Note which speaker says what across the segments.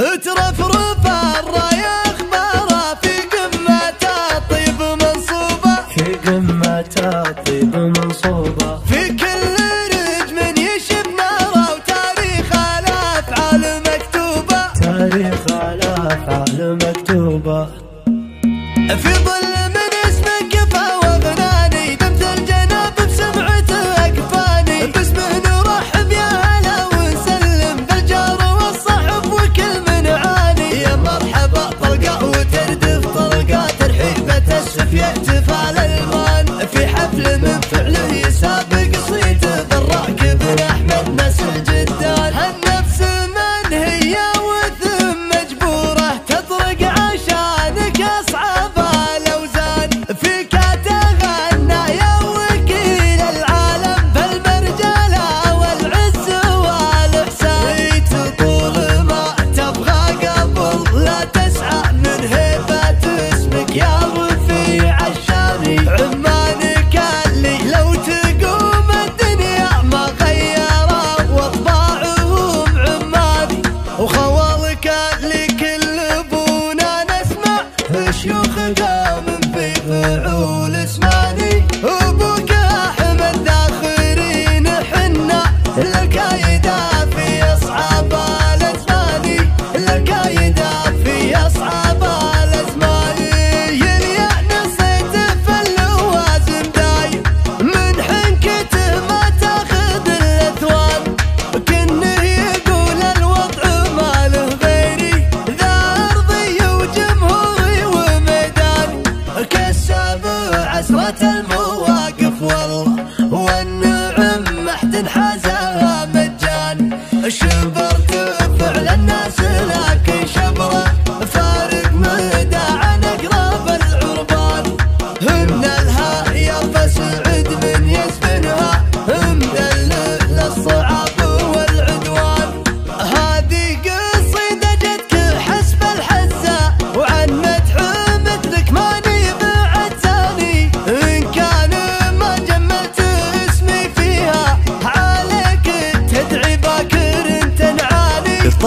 Speaker 1: ترفرف الرايخ برا في قمة الطيب منصوبة.
Speaker 2: في قمة منصوبة.
Speaker 1: في كل رجم يشب نارة وتاريخ الأفعال مكتوبة.
Speaker 2: تاريخ الأفعال مكتوبة.
Speaker 1: في ظل this money. Oh, حسرة المواقف والله والنعم ما حتنحازها مجان. شبر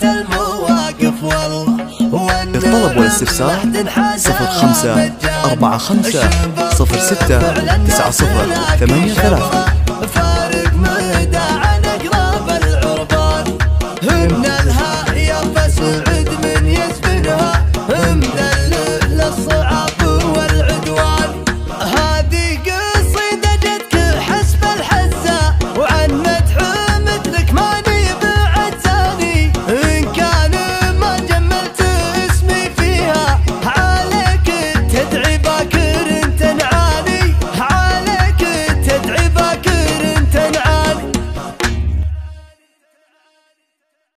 Speaker 1: كانت المواقف والله
Speaker 3: للطلب والاستفسار صفر خمسة أربعة خمسة صفر ستة تسعة صفر ثمانية ثلاثة.